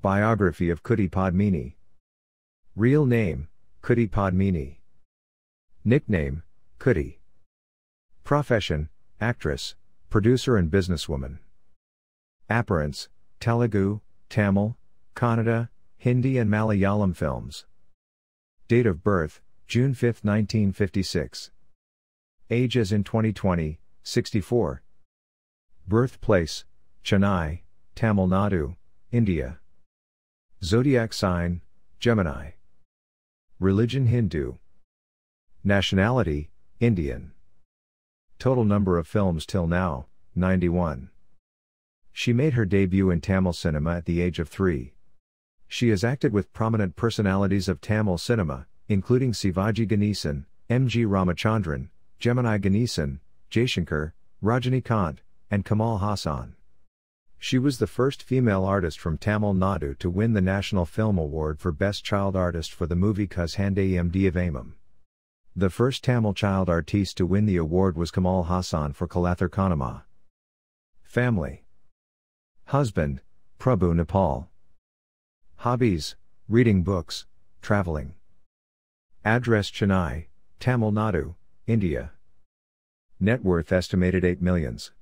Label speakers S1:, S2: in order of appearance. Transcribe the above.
S1: Biography of Kutty Padmini. Real name, Kutty Padmini. Nickname, Kutty. Profession, actress, producer and businesswoman. Appearance, Telugu, Tamil, Kannada, Hindi and Malayalam films. Date of birth, June 5, 1956. Age as in 2020, 64. Birthplace, Chennai, Tamil Nadu, India. Zodiac sign, Gemini. Religion Hindu. Nationality, Indian. Total number of films till now, 91. She made her debut in Tamil cinema at the age of three. She has acted with prominent personalities of Tamil cinema, including Sivaji Ganesan, M.G. Ramachandran, Gemini Ganesan, Jaishankar, Rajinikanth, and Kamal Haasan. She was the first female artist from Tamil Nadu to win the National Film Award for Best Child Artist for the movie Kuzhandaiyum Deivamum. The first Tamil child artiste to win the award was Kamal Haasan for Kalathur Kannamma. Family Husband, Prabhu Nepal. Hobbies, reading books, traveling. Address Chennai, Tamil Nadu, India. Net worth estimated 8 millions.